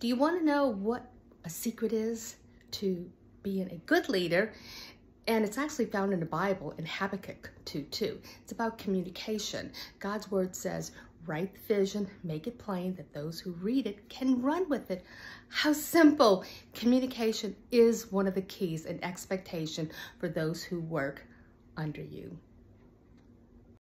Do you want to know what a secret is to being a good leader? And it's actually found in the Bible in Habakkuk 2:2. It's about communication. God's word says, write the vision, make it plain that those who read it can run with it. How simple! Communication is one of the keys and expectation for those who work under you.